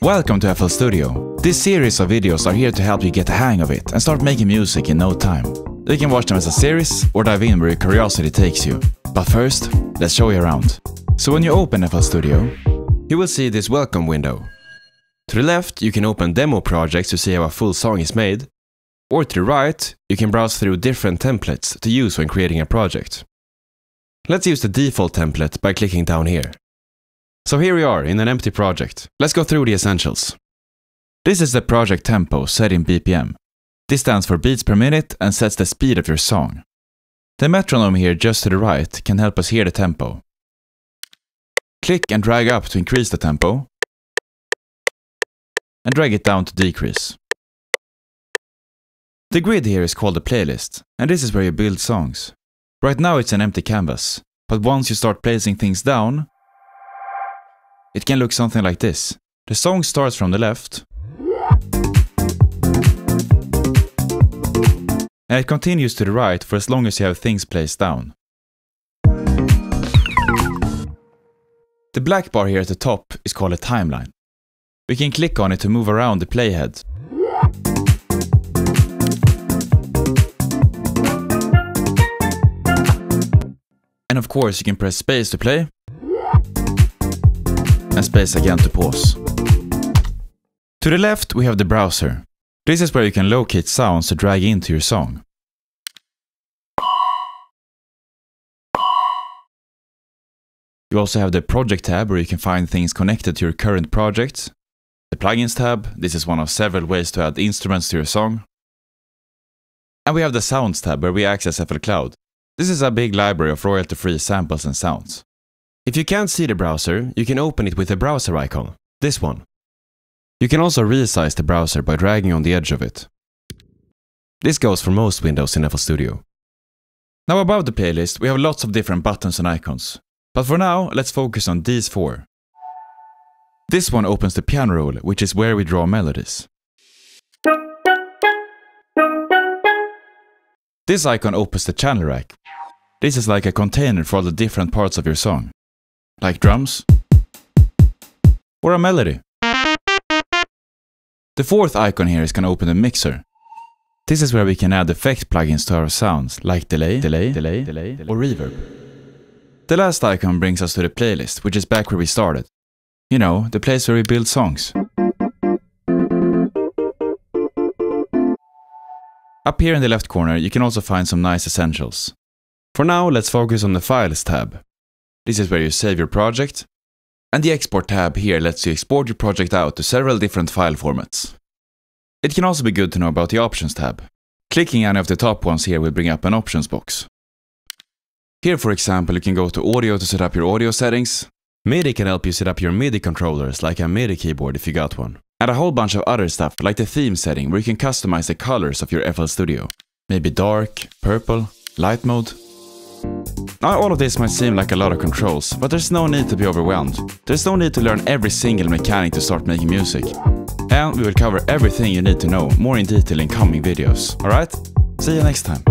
Welcome to FL Studio. This series of videos are here to help you get the hang of it and start making music in no time. You can watch them as a series or dive in where your curiosity takes you. But first, let's show you around. So when you open FL Studio, You will see this welcome window. To the left, you can open demo projects to see how a full song is made. Or to the right, you can browse through different templates to use when creating a project. Let's use the default template by clicking down here. So here we are in an empty project. Let's go through the essentials. this is the project tempo set in BPM. This stands for beats per minute and sets the speed of your song. The metronome here just to the right can help us hear the tempo. Click and drag up to increase the tempo, and drag it down to decrease. The grid here is called a playlist, and this is where you build songs. Right now it's an empty canvas, but once you start placing things down, it can look something like this. The song starts from the left, and it continues to the right for as long as you have things placed down. The black bar here at the top is called a timeline. We can click on it to move around the playhead. And of course you can press space to play and space again to pause. To the left we have the browser. This is where you can locate sounds to drag into your song. You also have the project tab where you can find things connected to your current project. The plugins tab, this is one of several ways to add instruments to your song. And we have the sounds tab where we access FL Cloud. This is a big library of royalty-free samples and sounds. If you can't see the browser, you can open it with the browser icon, this one. You can also resize the browser by dragging on the edge of it. This goes for most windows in FL Studio. Now above the playlist we have lots of different buttons and icons. But for now, let's focus on these four. This one opens the piano roll, which is where we draw melodies. This icon opens the channel rack. This is like a container for all the different parts of your song. Like drums. Or a melody. The fourth icon here is going to open the mixer. This is where we can add effect plugins to our sounds, like delay, delay, delay, delay, or reverb. The last icon brings us to the playlist, which is back where we started. You know, the place where we build songs. Up here in the left corner, you can also find some nice essentials. For now, let's focus on the Files tab. This is where you save your project. And the Export tab here lets you export your project out to several different file formats. It can also be good to know about the Options tab. Clicking any of the top ones here will bring up an options box. Here, for example, you can go to audio to set up your audio settings. MIDI can help you set up your MIDI controllers like a MIDI keyboard if you got one. And a whole bunch of other stuff like the theme setting where you can customize the colors of your FL Studio. Maybe dark, purple, light mode. Now all of this might seem like a lot of controls, but there's no need to be overwhelmed. There's no need to learn every single mechanic to start making music. And we will cover everything you need to know more in detail in coming videos, alright? See you next time.